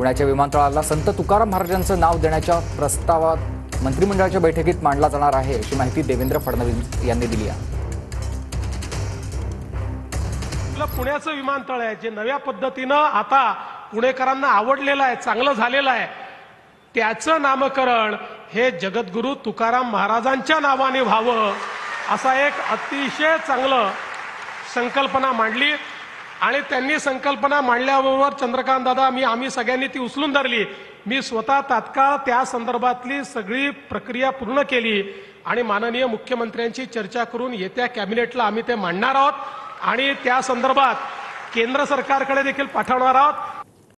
पुण्याच्या विमानतळाला संत तुकाराम महाराजांचं नाव देण्याच्या प्रस्तावात मंत्रिमंडळाच्या बैठकीत मांडला जाणार आहे अशी माहिती देवेंद्र फडणवीस यांनी दिली आहे. आपलं पुण्याचं विमानतळ आहे जे नव्या पद्धतीनं आता पुणेकरांना आवडलेलं आहे चांगलं झालेलं आहे. त्याचं नामकरण हे जगद्गुरू तुकाराम महाराजांच्या नावाने व्हावं असा एक अतिशय चांगलं संकल्पना मांडली. आणि त्यांनी संकल्पना मांडल्याबरोबर चंद्रकांत दादा मी आम्ही सगळ्यांनी ती उचलून धरली. मी स्वतः तात्काळ त्या संदर्भातली सगळी प्रक्रिया पूर्ण केली आणि माननीय मुख्यमंत्र्यांची चर्चा करून येत्या कॅबिनेटला आम्ही ते मांडणार आहोत. आणि त्या संदर्भात केंद्र सरकारकडे देखील पाठवणार आहोत.